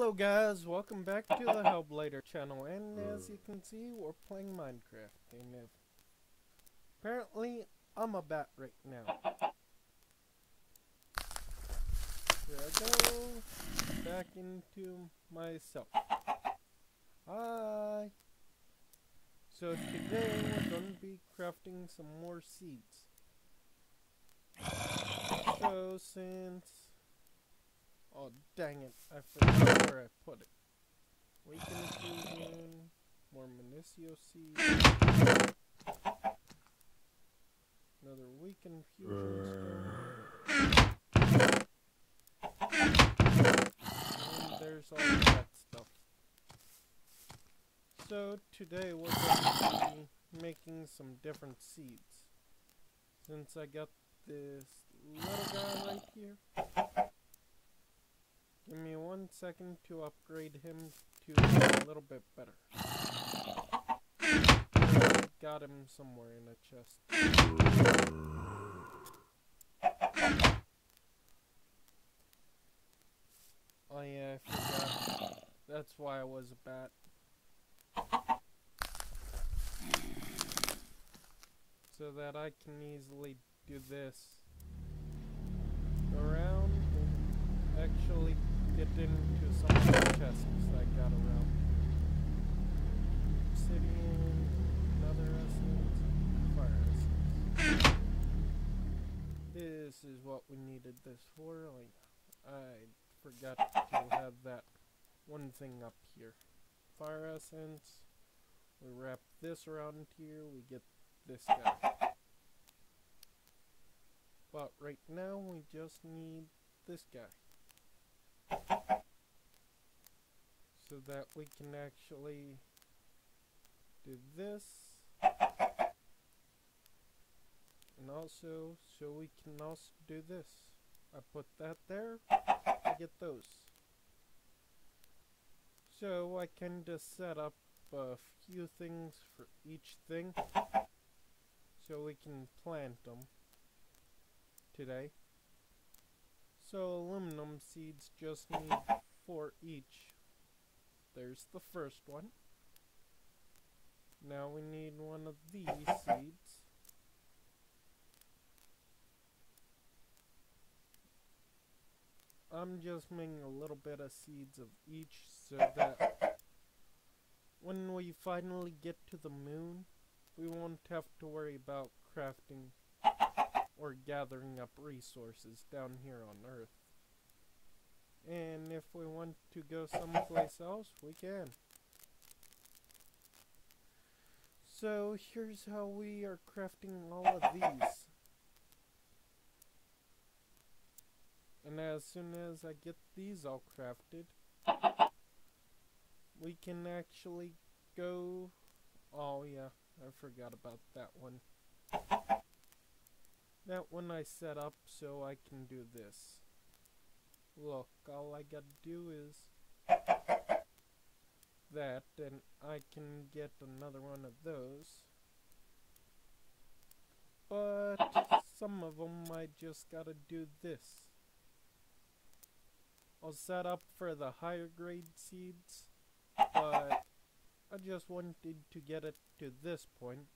Hello guys, welcome back to the Hellblader channel, and as you can see, we're playing Minecraft, and if, apparently, I'm a bat right now. Here I go, back into myself. Hi! So today we're going to be crafting some more seeds. So since Oh, dang it. I forgot where I put it. Weaken fusion, more Minicio seed. Another weak infusion. There's all that stuff. So today we're going to be making some different seeds. Since I got this little guy right here. Give me one second to upgrade him to a little bit better. Got him somewhere in a chest. Oh yeah, I forgot. That's why I was a bat. So that I can easily do this. Around and actually get into some of the got around. Obsidian, another essence, fire essence. This is what we needed this for. Like, I forgot to have that one thing up here. Fire essence. We wrap this around here, we get this guy. But right now we just need this guy. So that we can actually do this. And also, so we can also do this. I put that there, I get those. So I can just set up a few things for each thing. So we can plant them today. So aluminum seeds just need four each. There's the first one. Now we need one of these seeds. I'm just making a little bit of seeds of each so that when we finally get to the moon, we won't have to worry about crafting or gathering up resources down here on Earth. And if we want to go someplace else, we can. So here's how we are crafting all of these. And as soon as I get these all crafted, we can actually go... Oh yeah, I forgot about that one. That one I set up so I can do this. Look, all I gotta do is that, and I can get another one of those. But some of them I just gotta do this. I'll set up for the higher grade seeds, but I just wanted to get it to this point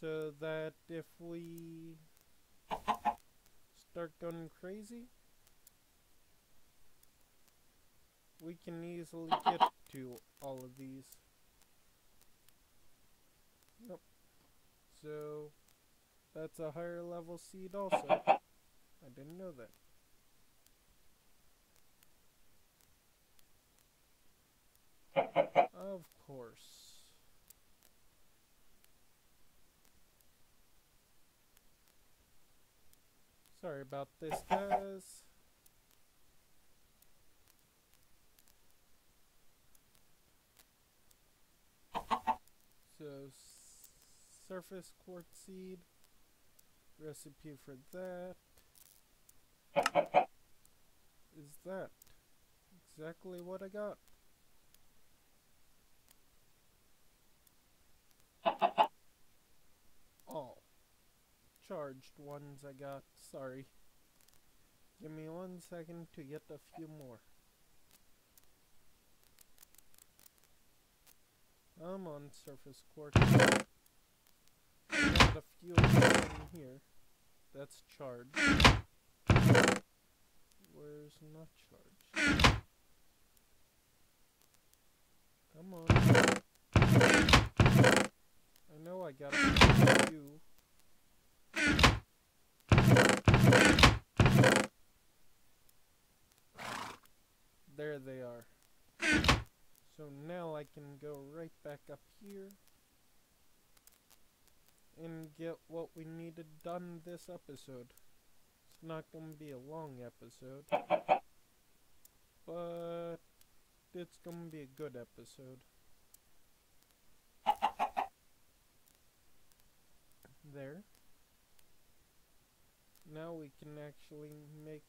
so that if we start going crazy, we can easily get to all of these. Yep. So, that's a higher level seed also. I didn't know that. Of course. Sorry about this, guys. So, surface quartz seed. Recipe for that. Is that exactly what I got? Oh charged ones I got, sorry. Give me one second to get a few more. I'm on surface quartz. Got a few in here. That's charged. Where's not charged? Come on. I know I got a few. They are. So now I can go right back up here and get what we needed done this episode. It's not going to be a long episode, but it's going to be a good episode. There. Now we can actually make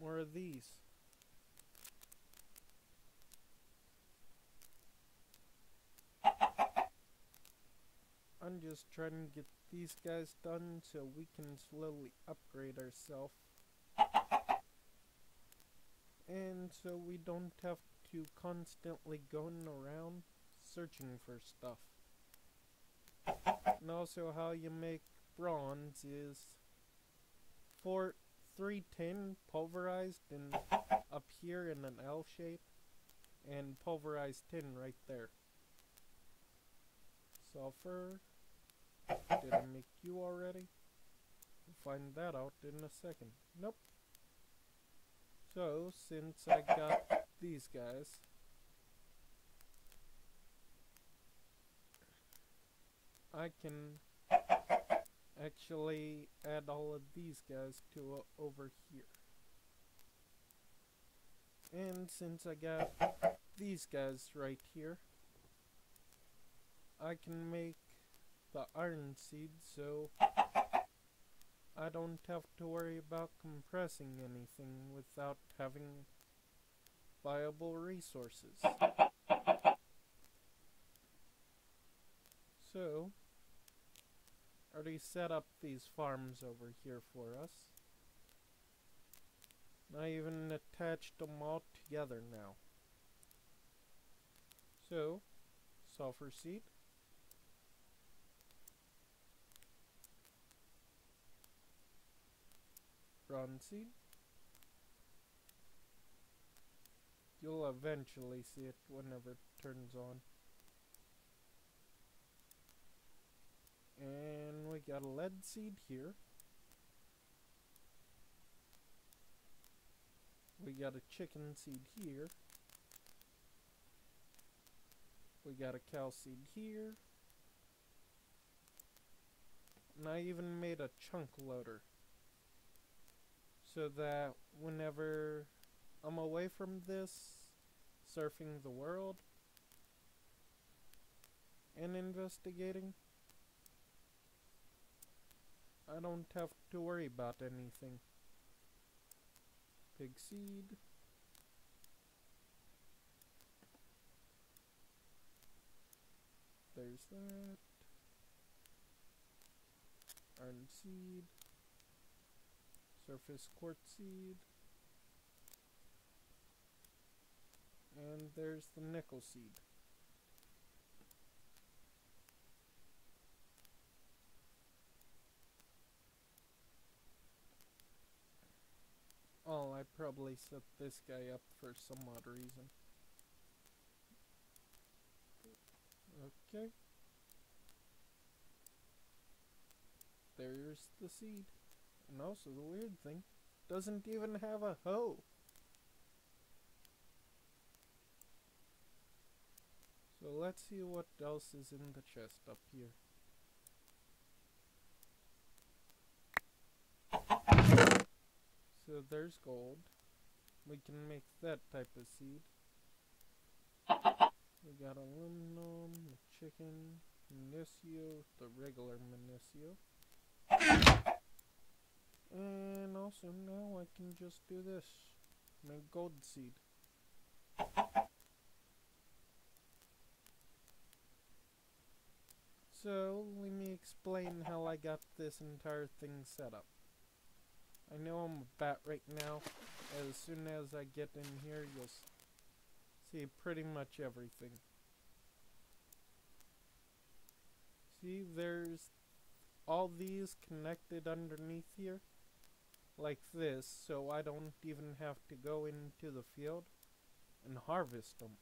more of these. I'm just trying to get these guys done so we can slowly upgrade ourselves. And so we don't have to constantly going around searching for stuff. And also how you make bronze is for 310 pulverized and up here in an L shape and pulverized tin right there. Sulfur. Did I make you already? We'll find that out in a second. Nope. So, since I got these guys, I can actually add all of these guys to uh, over here. And since I got these guys right here, I can make the iron seed so I don't have to worry about compressing anything without having viable resources. So, already set up these farms over here for us. I even attached them all together now. So, sulfur seed. Bronze seed. You'll eventually see it whenever it turns on. And we got a lead seed here. We got a chicken seed here. We got a cow seed here. And I even made a chunk loader. So that whenever I'm away from this, surfing the world, and investigating, I don't have to worry about anything. Pig seed. There's that. Iron seed. Surface quartz seed. And there's the nickel seed. Oh, I probably set this guy up for some odd reason. Okay. There's the seed. And also the weird thing, doesn't even have a hoe. So let's see what else is in the chest up here. So there's gold. We can make that type of seed. We got aluminum, the chicken, Minicio, the regular Minicio. And also now I can just do this. Make gold seed. So, let me explain how I got this entire thing set up. I know I'm a bat right now. As soon as I get in here, you'll see See, pretty much everything. See, there's all these connected underneath here. Like this, so I don't even have to go into the field and harvest them.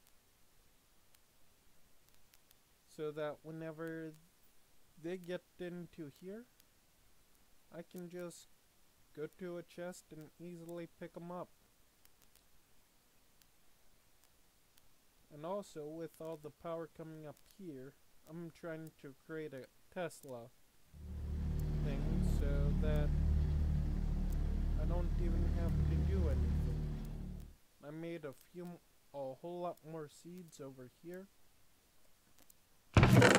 So that whenever they get into here, I can just go to a chest and easily pick them up. And also, with all the power coming up here, I'm trying to create a Tesla thing so that I don't even have to do anything. I made a few, a whole lot more seeds over here.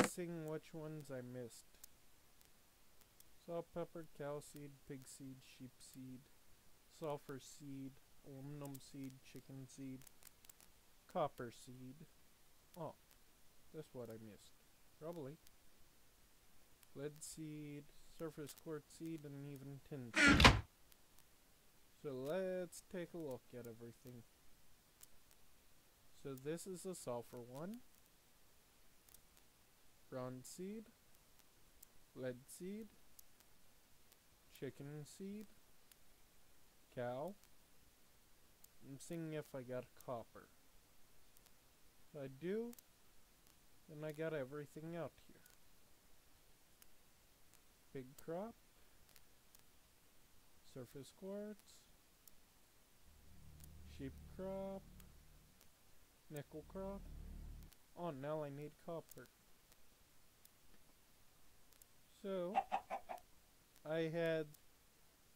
Seeing which ones I missed. Salt, pepper, cow seed, pig seed, sheep seed, sulfur seed, aluminum seed, chicken seed, copper seed. Oh, that's what I missed. Probably. Lead seed, surface quartz seed, and even tin seed. So let's take a look at everything. So this is a sulfur one. Bronze seed. Lead seed. Chicken seed. Cow. I'm seeing if I got a copper. If I do, then I got everything out here. Big crop. Surface quartz. Sheep crop. Nickel crop. Oh, now I need copper. So, I had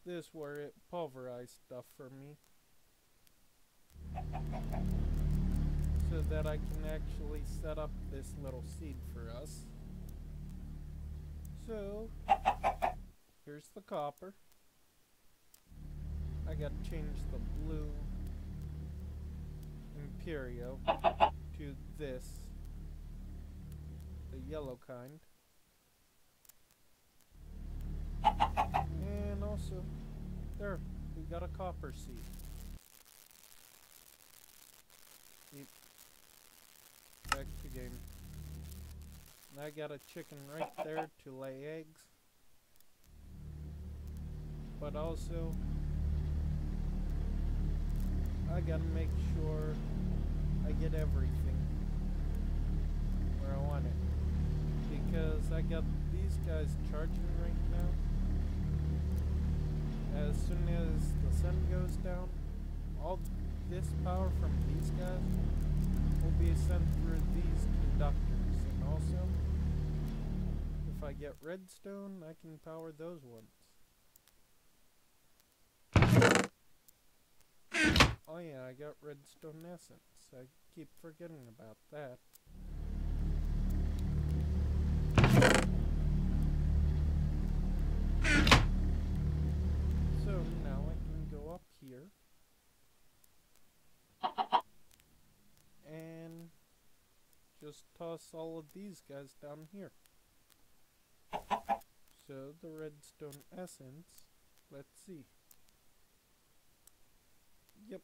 this where it pulverized stuff for me. So that I can actually set up this little seed for us. So, here's the copper. I gotta change the blue Imperio to this, the yellow kind. And also, there, we got a copper seed. Back to game. And I got a chicken right there to lay eggs. But also, I gotta make sure I get everything where I want it. Because I got these guys charging right. As soon as the sun goes down, all this power from these guys will be sent through these conductors. And also, if I get redstone, I can power those ones. Oh yeah, I got redstone essence. I keep forgetting about that. Here and just toss all of these guys down here. So the redstone essence, let's see. Yep.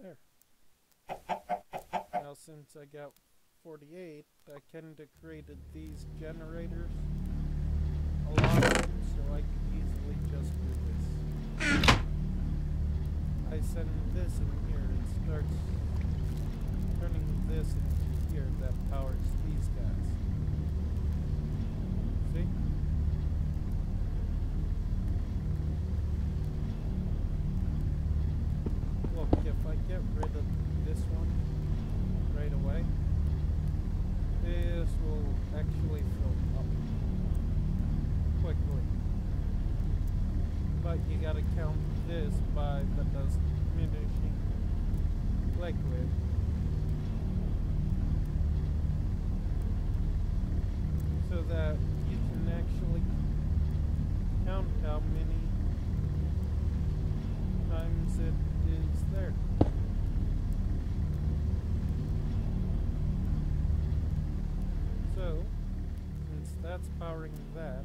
There. Now since I got 48, I kinda created these generators. A lot of them, so I could easily just do this. I send this in here, it starts turning this into here that powers these guys. See? Look, if I get rid of this one right away, this will actually fill up quickly. But you gotta count this by the diminishing liquid. So that you can actually count how many times it is there. So, since that's powering that,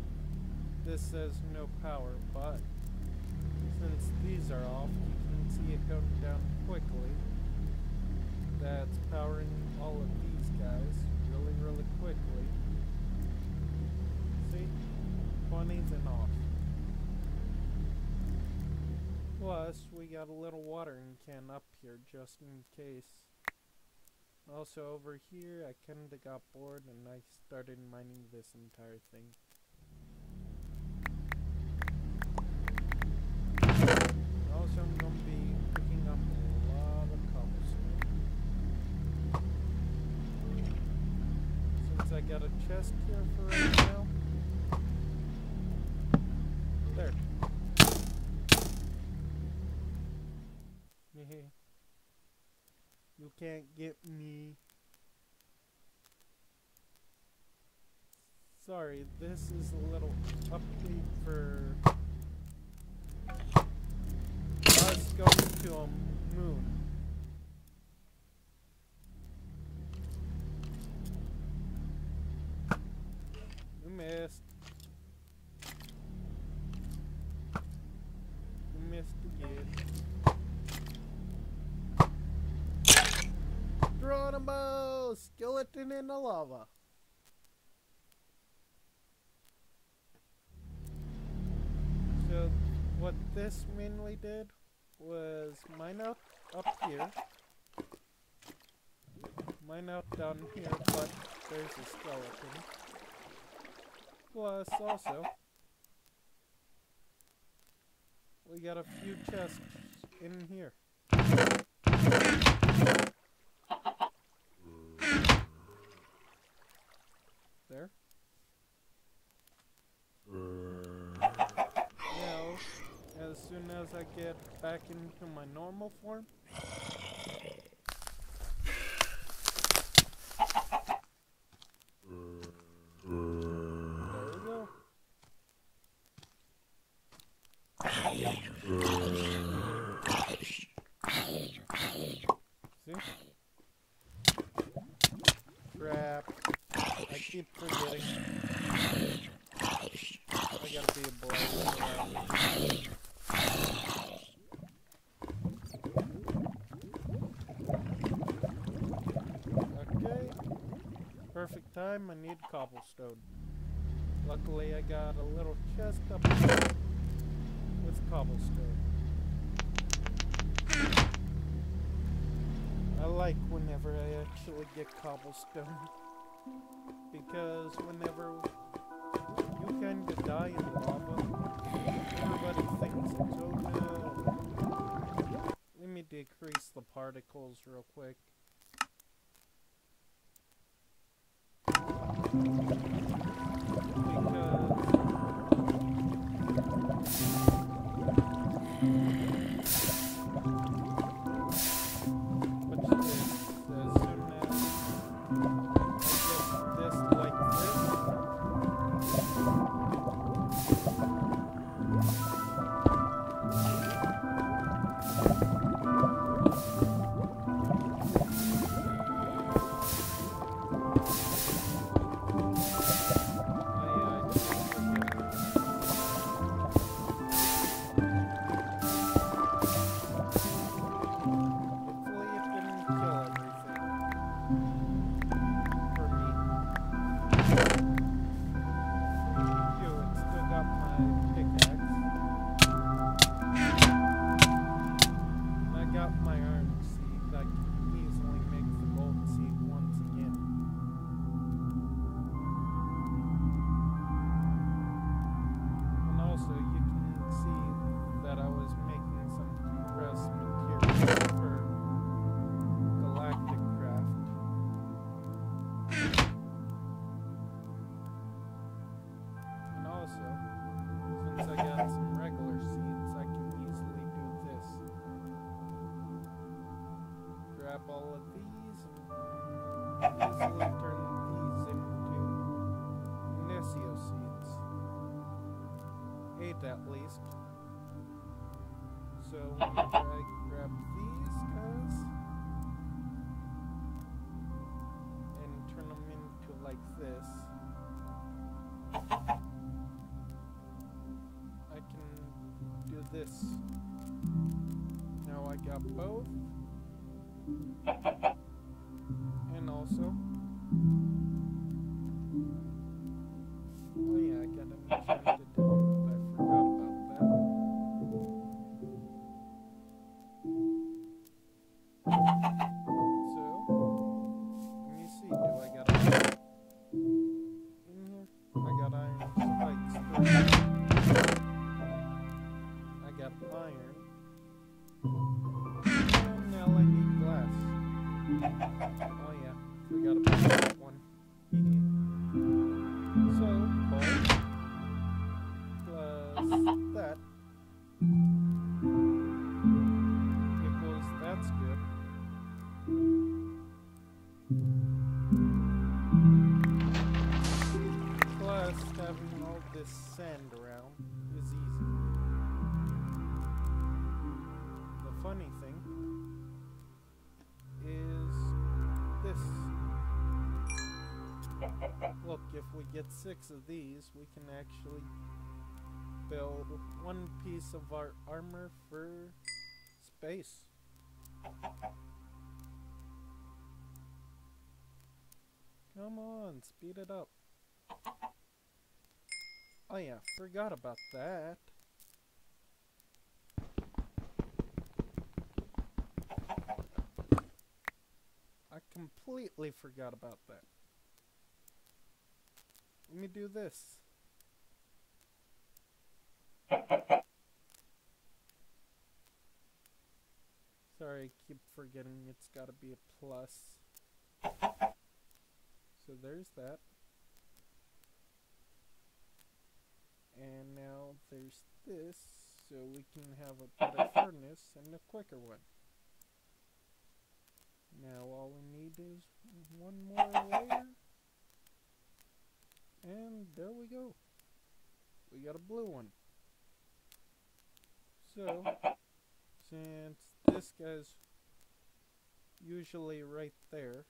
this says no power, but Since these are off, you can see it going down quickly. That's powering all of these guys really, really quickly. See? 20s and off. Plus, we got a little watering can up here just in case. Also over here, I kinda got bored and I started mining this entire thing. Chest here for right now. There. You can't get me. Sorry, this is a little update for us going to a moon. Geronimo! Skeleton in the lava. So, what this mainly did was mine out up here, mine out down here, but there's a skeleton. Plus, also, we got a few chests in here. There. Now, as soon as I get back into my normal form, there we go. See? Crap. I keep forgetting. I gotta be a boy. Okay. Perfect time. I need cobblestone. Luckily, I got a little chest up here with cobblestone. I like whenever I actually get cobblestone. Because whenever you kinda die in lava, everybody thinks it's no. Let me decrease the particles real quick. Thank you. All of these and easily turn these into Initio seeds. Eight at least. So I grab these guys and turn them into like this, I can do this this. Now I got both. Ha ha ha. Six of these, we can actually build one piece of our armor for space. Come on, speed it up. Oh yeah, forgot about that. I completely forgot about that. Let me do this. Sorry, I keep forgetting it's gotta be a plus. So there's that. And now there's this, so we can have a better furnace and a quicker one. Now all we need is one more layer. And there we go. We got a blue one. So, since this guy's usually right there,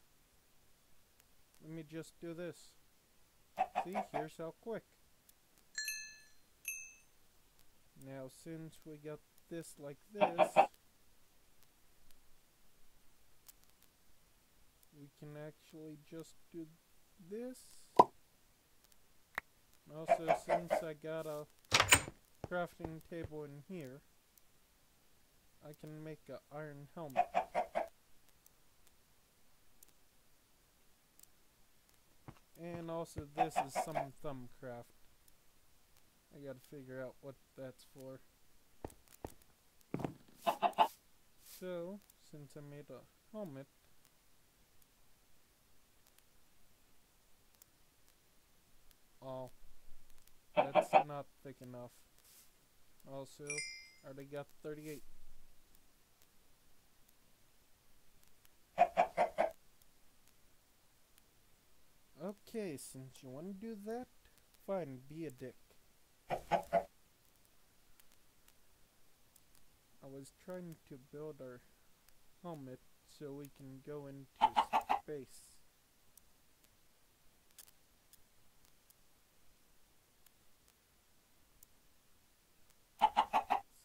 let me just do this. See, here's how quick. Now, since we got this like this, we can actually just do this. Also, since I got a crafting table in here, I can make an iron helmet. And also, this is some Thaumcraft. I gotta figure out what that's for. So, since I made a helmet, oh, that's not thick enough. Also, already got 38. Okay, since you want to do that, fine, be a dick. I was trying to build our helmet so we can go into space.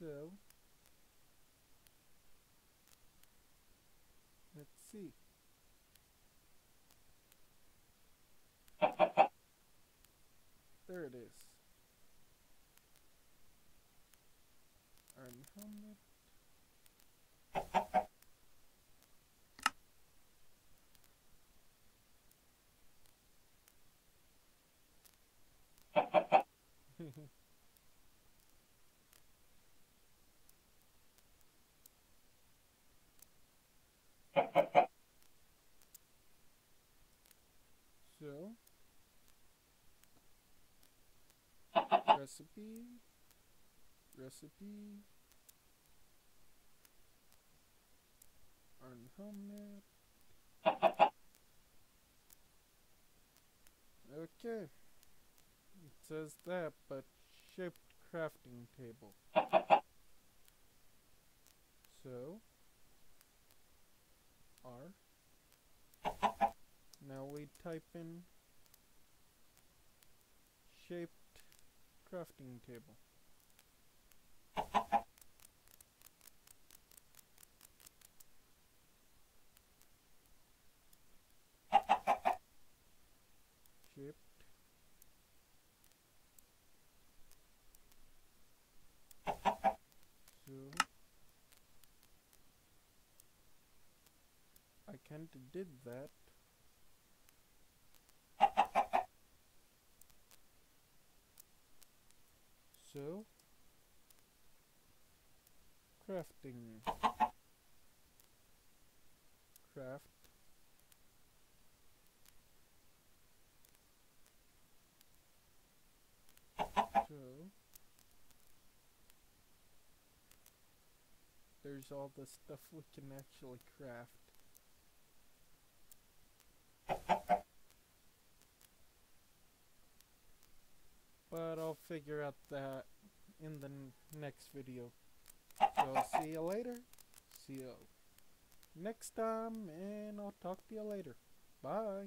So, let's see. There it is. Iron helmet. so, recipe, recipe, iron helmet. Okay, it says that, but shaped crafting table. So, R. Now we type in shaped crafting table. Shaped. So I can't did that. So, crafting. Craft. So, there's all the stuff we can actually craft. But I'll figure out that in the next video. So see you later. See you next time, and I'll talk to you later. Bye.